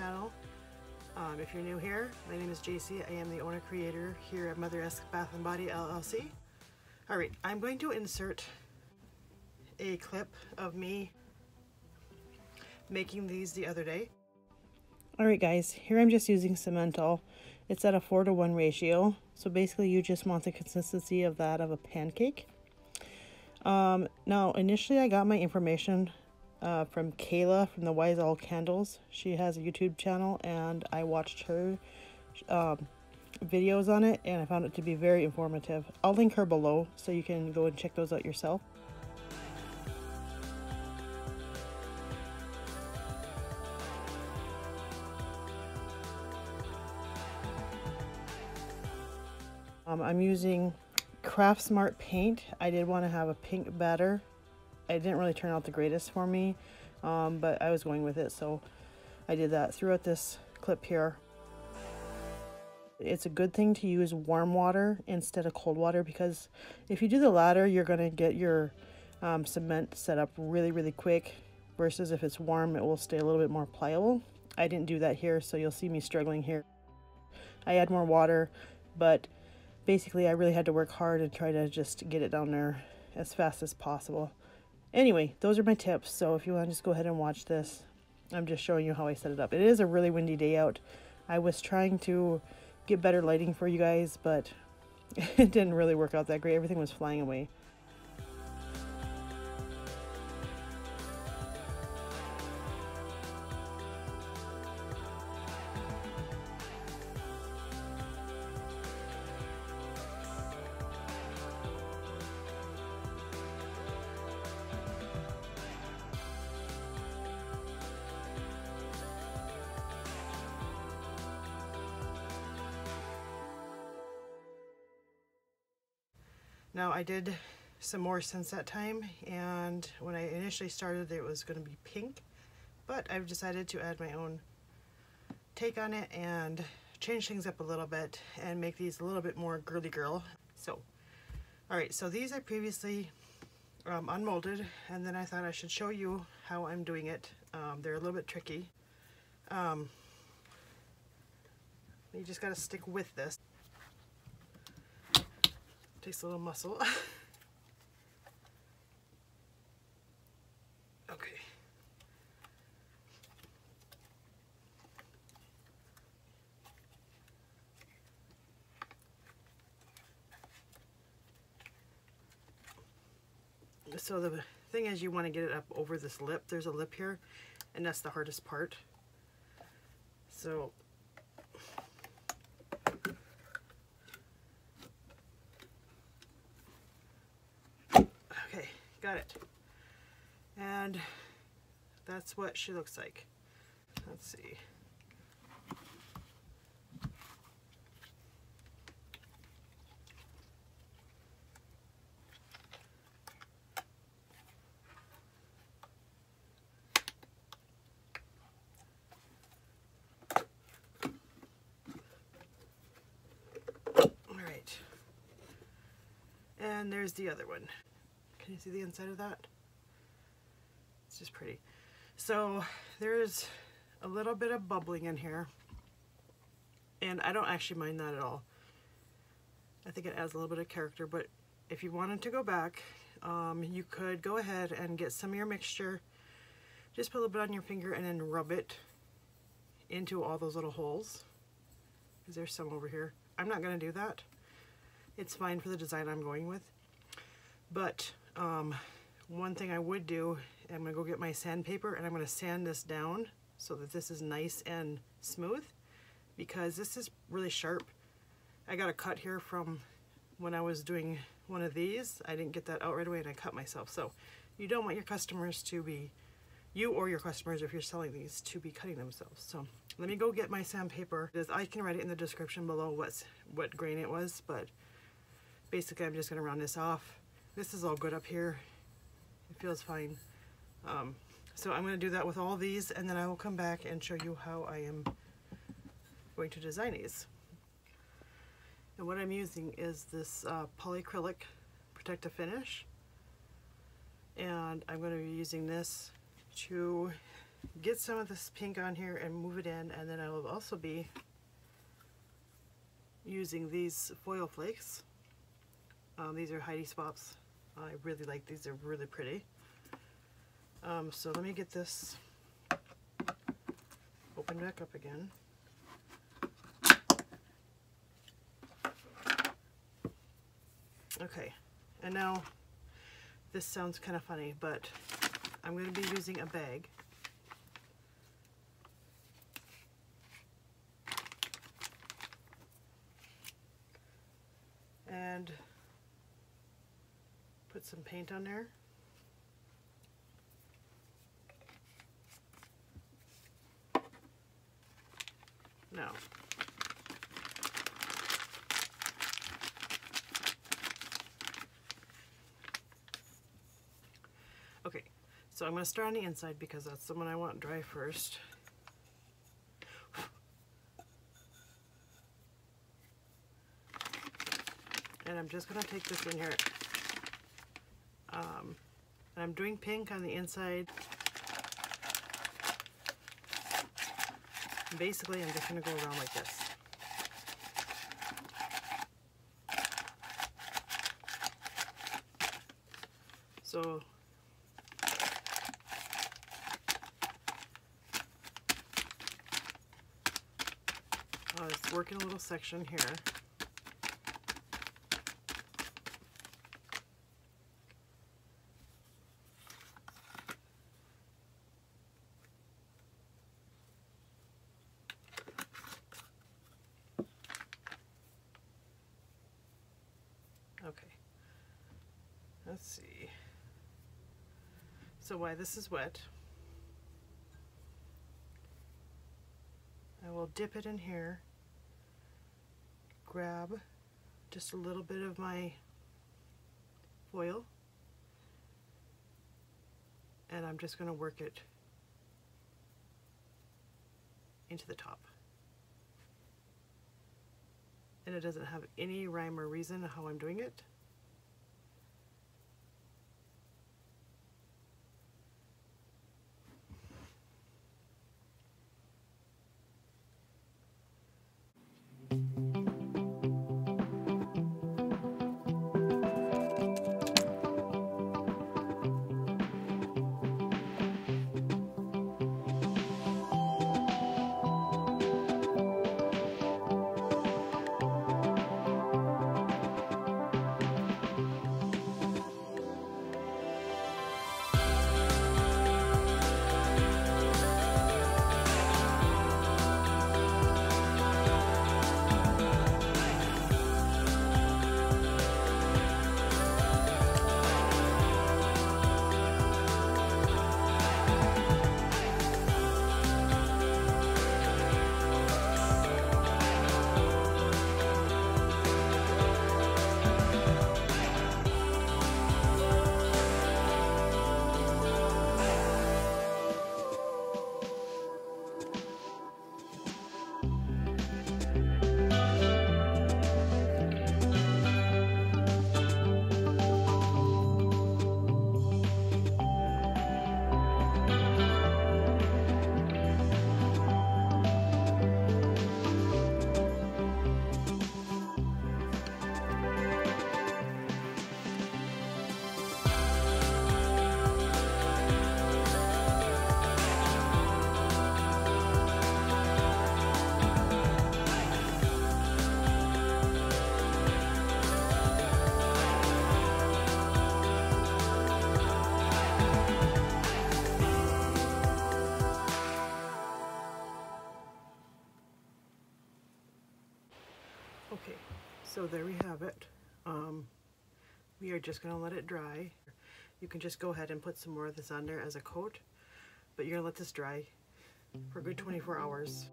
channel. Um, if you're new here, my name is JC. I am the owner creator here at Mother Esque Bath & Body LLC. Alright, I'm going to insert a clip of me making these the other day. Alright guys, here I'm just using Cement All. It's at a 4 to 1 ratio. So basically you just want the consistency of that of a pancake. Um, now initially I got my information uh, from Kayla from the Wize Owl Candles. She has a YouTube channel and I watched her um, videos on it and I found it to be very informative. I'll link her below so you can go and check those out yourself. Um, I'm using Craft Smart paint. I did want to have a pink batter. It didn't really turn out the greatest for me, um, but I was going with it, so I did that throughout this clip here. It's a good thing to use warm water instead of cold water because if you do the latter, you're going to get your um, cement set up really, really quick versus if it's warm, it will stay a little bit more pliable. I didn't do that here, so you'll see me struggling here. I add more water, but basically I really had to work hard and try to just get it down there as fast as possible. Anyway, those are my tips. So if you want to just go ahead and watch this, I'm just showing you how I set it up. It is a really windy day out. I was trying to get better lighting for you guys, but it didn't really work out that great. Everything was flying away. Now I did some more since that time and when I initially started it was going to be pink but I've decided to add my own take on it and change things up a little bit and make these a little bit more girly girl. So, alright, so these I previously um, unmolded and then I thought I should show you how I'm doing it. Um, they're a little bit tricky. Um, you just got to stick with this. Takes little muscle. okay. So the thing is you want to get it up over this lip. There's a lip here and that's the hardest part. So got it. And that's what she looks like. Let's see. All right. And there's the other one. Can you see the inside of that? It's just pretty. So there's a little bit of bubbling in here. And I don't actually mind that at all. I think it adds a little bit of character, but if you wanted to go back, um, you could go ahead and get some of your mixture, just put a little bit on your finger and then rub it into all those little holes. Because there's some over here. I'm not going to do that. It's fine for the design I'm going with. But um, one thing I would do, I'm to go get my sandpaper and I'm going to sand this down so that this is nice and smooth because this is really sharp. I got a cut here from when I was doing one of these. I didn't get that out right away and I cut myself. So you don't want your customers to be, you or your customers if you're selling these, to be cutting themselves. So let me go get my sandpaper. I can write it in the description below what's what grain it was, but basically I'm just going to round this off this is all good up here. It feels fine. Um, so I'm going to do that with all these and then I will come back and show you how I am going to design these. And what I'm using is this uh, polyacrylic protective finish and I'm going to be using this to get some of this pink on here and move it in and then I will also be using these foil flakes. Um, these are Heidi Swapps. I really like these, they're really pretty. Um, so let me get this open back up again. Okay, and now this sounds kind of funny, but I'm going to be using a bag. And put some paint on there. Now, Okay, so I'm going to start on the inside because that's the one I want dry first. And I'm just going to take this in here. Um, and I'm doing pink on the inside. Basically, I'm just to go around like this. So I was working a little section here. Okay. Let's see. So why this is wet, I will dip it in here grab just a little bit of my foil and I'm just going to work it into the top. And it doesn't have any rhyme or reason how I'm doing it. Just going to let it dry. You can just go ahead and put some more of this on there as a coat, but you're going to let this dry for a good 24 hours.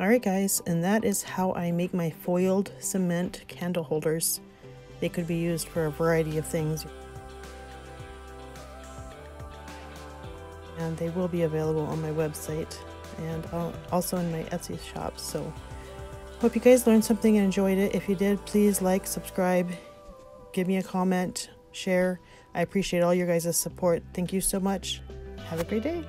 Alright guys, and that is how I make my foiled cement candle holders. They could be used for a variety of things. And they will be available on my website and also in my Etsy shop. So hope you guys learned something and enjoyed it. If you did, please like, subscribe, give me a comment, share. I appreciate all your guys' support. Thank you so much. Have a great day.